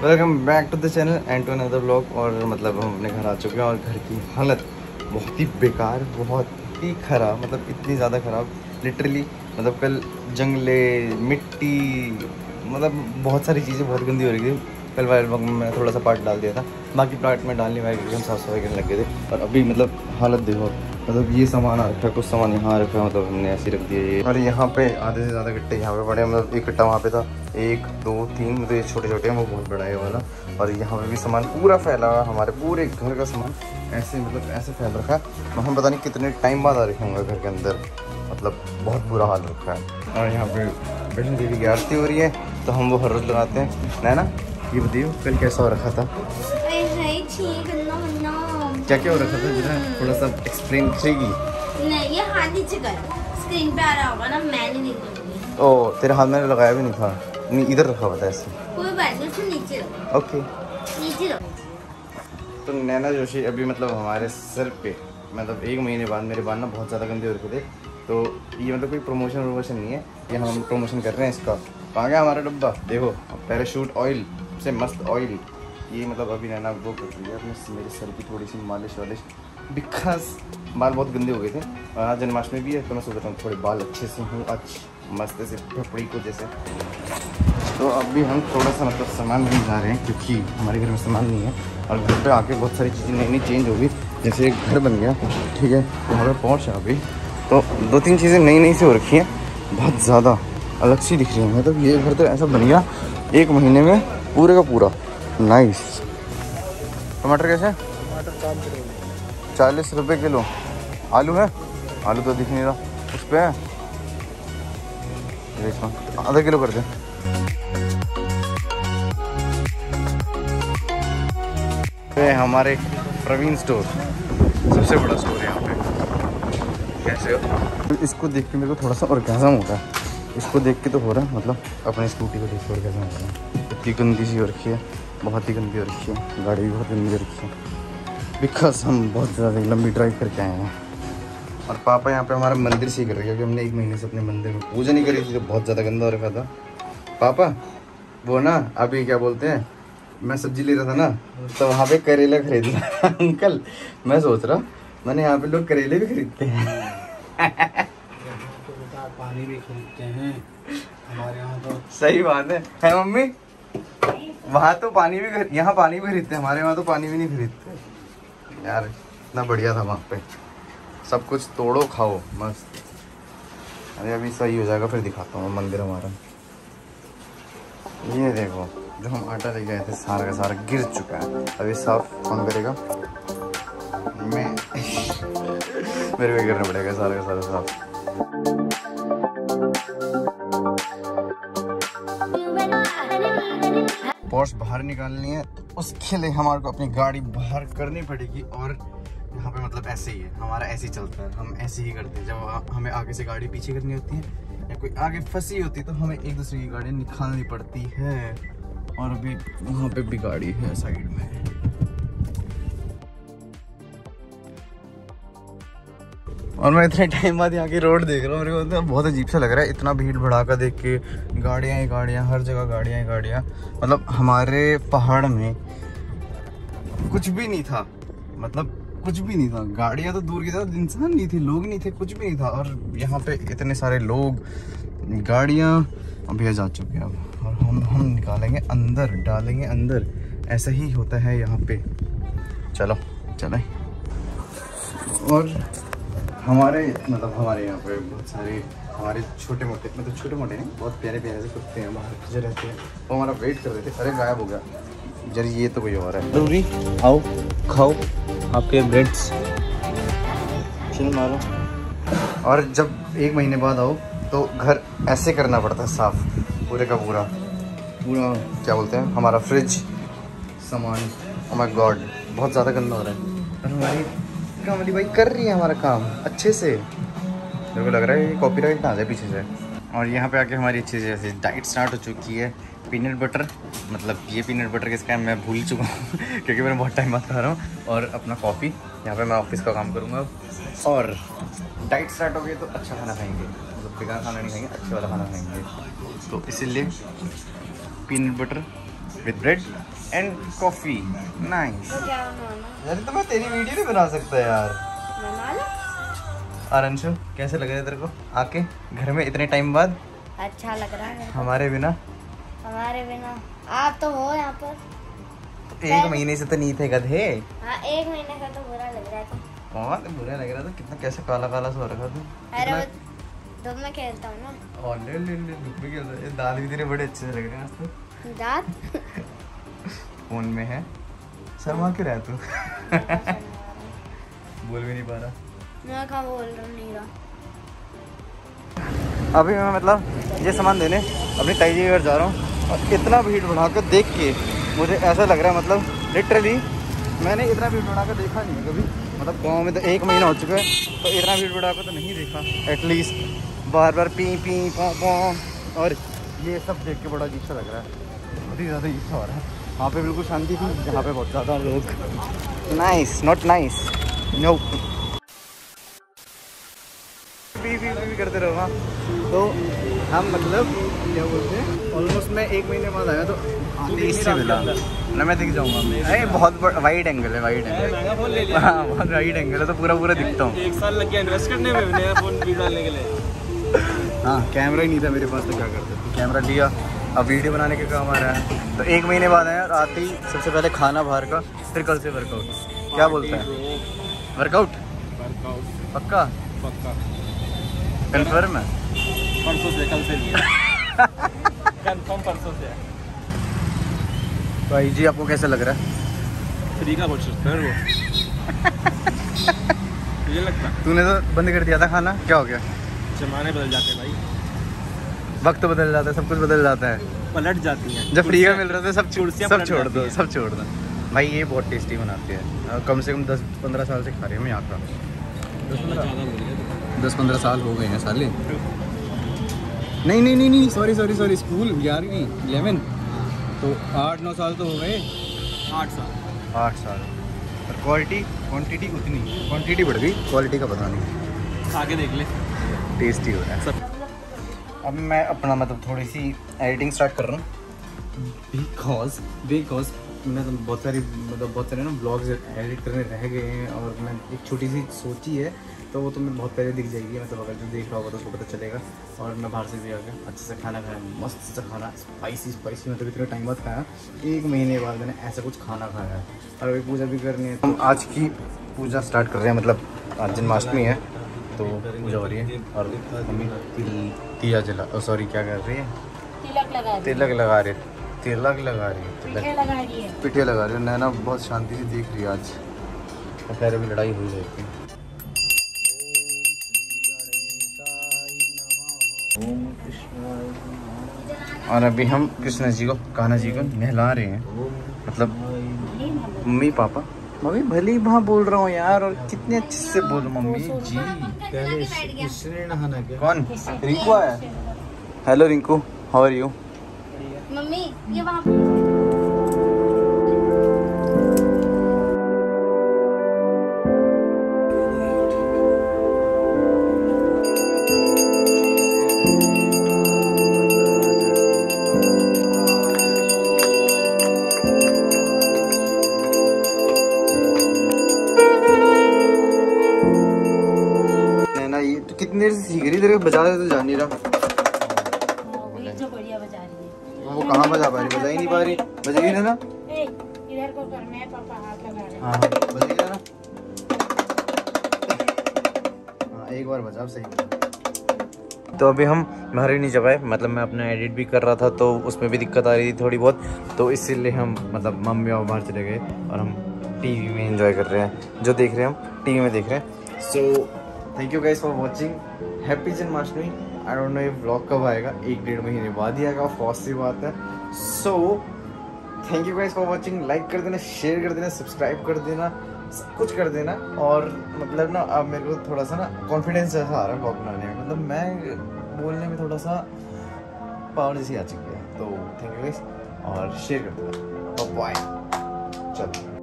Welcome back to the channel and to another blog और मतलब हम अपने घर आ चुके हैं और घर की हालत बहुत ही बेकार, बहुत ही ख़राब मतलब इतनी ज़्यादा ख़राब। लिटरली मतलब कल जंगले, मिट्टी मतलब बहुत सारी चीज़ें बहुत गंदी हो रही थी। कल वायर में मैं थोड़ा सा पार्ट डाल दिया था। बाकी पार्ट में डालने वाले हम साफ़ सफ़ाई करने लगे थे। और अभी मतलब हालत देखो। मतलब ये सामान रखा कुछ सामान यहाँ रखा मतलब हमने ऐसे रख दिया ये। और यहाँ पे आधे से ज़्यादा कट्टे यहाँ पे पड़े मतलब एक गट्टा वहाँ पे था। एक, दो, तीन मतलब ये छोटे छोटे हैं, वो बहुत बड़ा है वाला। और यहाँ पे भी सामान पूरा फैला हुआ हमारे पूरे घर का सामान ऐसे मतलब ऐसे फैल रखा है। हम पता नहीं कितने टाइम बाद आ रखे होंगे घर के अंदर। मतलब बहुत बुरा हाल रखा है। और यहाँ पे वैष्णो देवी की आरती हो रही है तो हम वो हर रोज़ लगाते हैं ना? ये बताइए, कल कैसा हो रखा था? क्या क्या हो रखा था? जरा थोड़ा सा एक्सप्लेन करेगी? नहीं ये हाथ नीचे कर स्क्रीन पे आ रहा होगा ना मैं नहीं ओ तेरे हाथ मैंने लगाया भी नहीं था। नहीं इधर रखा हुआ था ऐसे। कोई बात नहीं उसको नीचे ओके नीचे तो नैना जोशी अभी मतलब हमारे सर पे मतलब एक महीने बाद मेरे बाल ना बहुत ज़्यादा गंदे हो रखे थे। तो ये मतलब कोई प्रमोशन वमोशन नहीं है। ये हम प्रमोशन कर रहे हैं इसका। कहाँ गया हमारा डब्बा? देखो पैराशूट ऑयल से मस्त ऑयल ये मतलब अभी नैना वो कर रही है, अपने मेरे सर की थोड़ी सी मालिश वालिश। बिकॉज़ बाल बहुत गंदे हो गए थे, और आज जन्माष्टमी भी है तो मैं सोच रहा हूँ थोड़े बाल अच्छे से हूँ, आज मस्त से फपड़ी को जैसे। तो अभी हम थोड़ा सा मतलब सामान लेने जा रहे हैं, क्योंकि हमारे घर में सामान नहीं है, और घर पे आके बहुत सारी चीज़ें नई नई चेंज हो गई, जैसे एक घर बन गया, ठीक है वहाँ पे पहुँचा अभी। तो दो तीन चीज़ें नई नई से हो रखी हैं, बहुत ज़्यादा अलग सी दिख रही हैं मतलब ये घर तो ऐसा बन गया, एक महीने में पूरे का पूरा। नाइस टमाटर कैसे? चालीस रुपए किलो। आलू है? आलू तो दिख नहीं रहा। उस पर है? आधा किलो कर दे। ये हमारे प्रवीण स्टोर। सबसे बड़ा स्टोर है यहाँ पे। कैसे हो? इसको देख के मेरे को थोड़ा सा ऑर्गेजम होता है। इसको देख के तो हो रहा है मतलब अपनी स्कूटी को देख के ऑर्गेजम हो रहा है। इतनी गंदी सी हो रखी है। बहुत ही गंदी हो रखी है। गाड़ी भी बहुत गंदी हो रखी है। बिकॉज़ हम बहुत ज़्यादा लंबी ड्राइव करके आए हैं। और पापा यहाँ पे हमारा मंदिर से ही कर रहे हैं क्योंकि हमने एक महीने से अपने मंदिर में पूजा नहीं करी थी तो बहुत ज़्यादा गंदा हो रखा था। पापा वो ना अभी क्या बोलते हैं? मैं सब्ज़ी ले रहा था ना तो वहाँ पे करेला खरीदना अंकल। मैं सोच रहा मैंने यहाँ पे लोग करेले भी खरीदते हैं। पानी भी खरीदते हैं। हमारे यहाँ तो सही बात है। है मम्मी? वहाँ तो पानी भी यहाँ पानी भी खरीदते हैं, हमारे वहाँ तो पानी भी नहीं खरीदते। यार, इतना बढ़िया था वहाँ पे। सब कुछ तोड़ो, खाओ, मस्त। अरे, अभी सही हो जाएगा, फिर दिखाता हूँ, मंदिर हमारा। ये देखो, जो हम आटा ले गए थे, सारा का सारा गिर चुका है। अभी साफ़ कौन करेगा? मैं मेरे को करना पड़ेगा, सारा का सारा साफ़। पॉर्स बाहर निकालनी है तो उसके लिए हमारे को अपनी गाड़ी बाहर करनी पड़ेगी, और यहाँ पे मतलब ऐसे ही है, हमारा ऐसे ही चलता है, हम ऐसे ही करते हैं। जब हमें आगे से गाड़ी पीछे करनी होती है, या कोई आगे फंसी होती है तो हमें एक दूसरे की गाड़ी निकालनी पड़ती है। और अभी वहाँ पे भी गाड़ी है साइड में। और मैं इतने टाइम बाद यहाँ की रोड देख रहा हूँ, मेरे को बहुत अजीब सा लग रहा है। इतना भीड़ भड़ाका देख के, गाड़ियाँ ही गाड़ियाँ, हर जगह गाड़ियाँ ही गाड़ियाँ। मतलब हमारे पहाड़ में कुछ भी नहीं था। मतलब कुछ भी नहीं था। गाड़ियाँ तो दूर की तरफ़ इंसान नहीं थे, लोग नहीं थे, कुछ भी नहीं था। और यहाँ पे इतने सारे लोग, गाड़ियाँ अभी जा चुके हैं अब। और हम हम निकालेंगे अंदर, डालेंगे अंदर। ऐसा ही होता है यहाँ पे। चलो, चलें। और हमारे मतलब हमारे यहाँ पे बहुत सारे हमारे छोटे मोटे मतलब छोटे मोटे नहीं बहुत प्यारे प्यारे से कुत्ते हैं बाहर जो रहते हैं। वो हमारा वेट कर रहे थे अरे गायब हो गया। जर ये तो कोई और है। ज़रूरी आओ खाओ आपके ब्रेड्स चलो मारो। और जब एक महीने बाद आओ तो घर ऐसे करना पड़ता है साफ़ पूरे का पूरा। पूरा। क्या बोलते हैं? हमारा फ्रिज सामान माय गॉड बहुत ज़्यादा गंदा हो रहा है। और हमारी कमली भाई कर रही है हमारा काम, अच्छे से। मेरे को लग रहा है ये कॉपीराइट ना पीछे से। और यहाँ पे आके हमारी अच्छी से डाइट स्टार्ट हो चुकी है। पीनट बटर मतलब ये पीनट बटर किसका है मैं भूल चुका हूँ, क्योंकि मैंने बहुत टाइम बाद खा रहा हूँ। और अपना कॉफ़ी यहाँ पे मैं ऑफ़िस का काम करूँगा और डाइट स्टार्ट हो गई तो अच्छा खाना खाएँगे। मतलब बेकार खाना नहीं खाएँगे अच्छा वाला खाना खाएँगे। तो इसीलिए peanut butter with bread and coffee nice तो यार तो मैं तेरी वीडियो नहीं बना सकता यार। और अंशु कैसे लग रहा है तेरे को? आके घर में इतने टाइम बाद? अच्छा लग रहा है। हमारे बिना। हमारे बिना। आप तो हो यहाँ पर। तो एक महीने से तो नहीं थे गधे। हाँ एक महीने का तो बुरा लग रहा था। बहुत बुरा लग रहा था। कितना कैसे काला काला सा हो रखा था। अरे वो कितना- धूप में खेलता हूँ ना। और ले ले ले धूप में खेल रहा है। ये दाल भी तेरे बड़े अच्छे से लग रहे हैं आज तो। दांत। फ़ोन में है। शर्मा क्यों रहा तू? बोल भी नहीं पा रहा। मैं कहाँ बोल रहा नहीं रहा। अभी मैं मतलब ये सामान देने अपनी ताई जी के घर जा रहा हूँ और इतना भीड़ बढ़ाकर देख के मुझे ऐसा लग रहा है मतलब लिटरली मैंने इतना भीड़ बढ़ाकर देखा नहीं है कभी। मतलब गाँव में तो एक महीना हो चुका है तो इतना भीड़ बढ़ाकर तो नहीं देखा। एटलीस्ट बार बार पी पी पौ पौ और ये सब देख के बड़ा अजीब सा लग रहा है। बहुत ही ज़्यादा अजीब हो रहा है। वहाँ पे बिल्कुल शांति थी यहाँ पे बहुत ज़्यादा लोग। नाइस नॉट नाइस नो पी पी पी करते रहो हाँ। तो हम मतलब क्या बोलते हैं ऑलमोस्ट मैं एक महीने बाद आया तो इससे मिला। ना मैं दिख जाऊँगा अरे बहुत वाइड एंगल है वाइड एंगल फ़ोन ले हाँ बहुत वाइड एंगल है तो पूरा पूरा दिखता हूँ। एक साल लग गया इन्वेस्ट करने में नया फ़ोन भी डालने के लिए। हाँ कैमरा ही नहीं था मेरे पास तो क्या करते कैमरा लिया। अब वीडियो बनाने के काम आ रहा है। तो एक महीने बाद आया और आते ही सबसे पहले खाना बाहर का फिर कल से वर्कआउट क्या बोलते हैं? वर्कआउट पक्का? पक्का। कन्फर्म है? परसों से कल से कंफर्म परसों से। भाई जी आपको कैसा लग रहा है? फ्री का है वो। मुझे लगता तूने तो बंद कर दिया था खाना? क्या हो गया? जमाने बदल जाते भाई। वक्त बदल जाता है सब कुछ बदल जाता है। पलट जाती है। जब फ्री का मिल रहा था सब छोड़ सब छोड़ दो सब छोड़ दो। भाई ये बहुत टेस्टी बनाते हैं। कम से कम दस पंद्रह साल से खा रहे हैं हम यहाँ का। गया दस पंद्रह साल हो गए हैं साले। नहीं नहीं नहीं नहीं सॉरी सॉरी सॉरी स्कूल ग्यारहवीं इलेवन तो आठ नौ साल तो हो गए। आठ साल। आठ साल। और क्वालिटी क्वांटिटी उतनी। क्वांटिटी बढ़ गई क्वालिटी का पता नहीं। खा के देख ले। टेस्टी हो रहा है। सब अब मैं अपना मतलब थोड़ी सी एडिटिंग स्टार्ट कर रहा हूँ। बिकॉज़ बिकॉज़ मैं तो बहुत सारी मतलब बहुत सारे ना ब्लॉग्स एडिट करने रह गए हैं और मैं एक छोटी सी सोची है तो वो तो मैं बहुत पहले दिख जाएगी। मतलब अगर जो देख रहा होगा तो उसको पता चलेगा। और मैं बाहर से भी आ गया अच्छे से खाना खाया मस्त सा खाना स्पाइसी स्पाइसी मतलब इतने टाइम बाद खाया। एक महीने बाद मैंने ऐसा कुछ खाना खाया है। और अभी पूजा भी करनी है हम आज की पूजा स्टार्ट कर रहे हैं मतलब आज जन्माष्टमी है तो पूजा हो रही है और मम्मी दिया जला सॉरी क्या कर रही है? तिलक लगा दी तिलक लगा रही है तिलक लगा रही है तिलक। लगा रही है। पिटिया लगा रही है नैना बहुत शांति से देख रही है आज। दोपहर में लड़ाई हुई है और अभी हम कृष्णा जी को कान्हा जी को नहला रहे हैं। मतलब मम्मी पापा। मम्मी भली भा वहाँ बोल रहा हूँ यार और कितने अच्छे से बोल मम्मी। जी पहले इसने नहाना क्या कौन? रिंकू आया? Hello Rinku how are you mummy ये वहाँ रही तेरे को बजा दे तो जा नहीं रहा। वो कहाँ बजा पा रही बजा ही नहीं पा रही। बजेगी ना ना? हैं बजेगी ना? हाँ एक बार बजा सही तो अभी हम बाहर ही नहीं जा पाए। मतलब मैं अपना एडिट भी कर रहा था तो उसमें भी दिक्कत आ रही थी थोड़ी बहुत। तो इसीलिए हम मतलब मम्मी और बाहर चले गए और हम टीवी में एंजॉय कर रहे हैं। जो देख रहे हैं, हम टीवी में देख रहे हैं। So thank you guys for watching happy Janmashtami I don't know ये ब्लॉग कब आएगा। एक डेढ़ महीने बाद ही आएगा। फॉस्ट सी बात है। So thank you guys for watching like कर देना शेयर कर देना सब्सक्राइब कर देना, सब कुछ कर देना। और मतलब ना, अब मेरे को थोड़ा सा ना कॉन्फिडेंस जैसा आ रहा है ब्लॉग बनाने में। मतलब मैं बोलने में थोड़ा सा पावर जैसी आ चुकी है। तो थैंक यू गाइज़ और शेयर कर देना। बाय चलो।